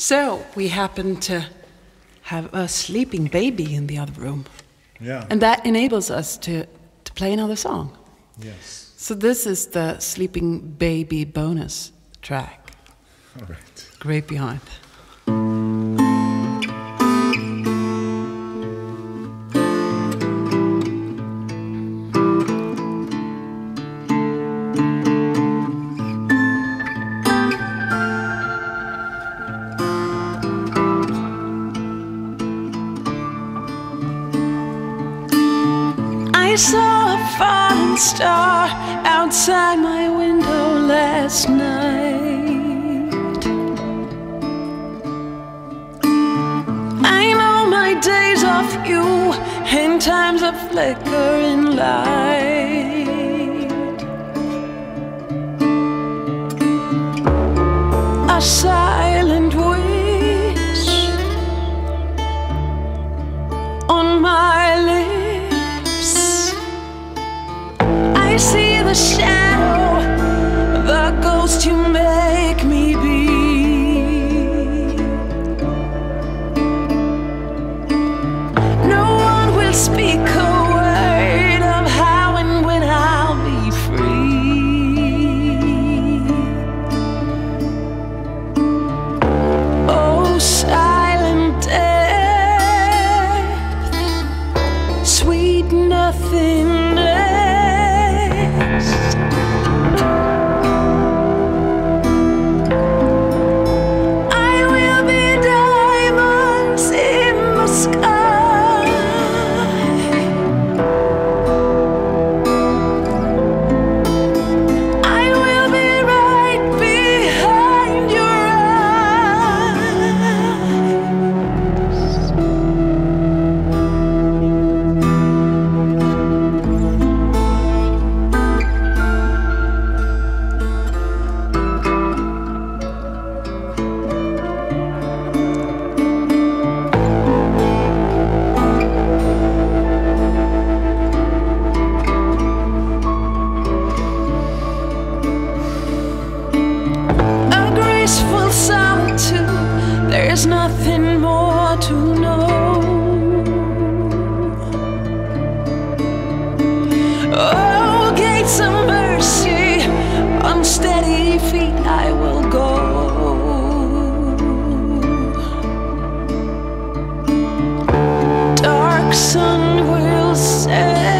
So we happen to have a sleeping baby in the other room. Yeah. And that enables us to, to play another song. yes. So this is the sleeping baby bonus track. All right. Great Beyond. Saw a falling star outside my window last night. I know my days are few and time's a flickering light. See the shadow, sun will set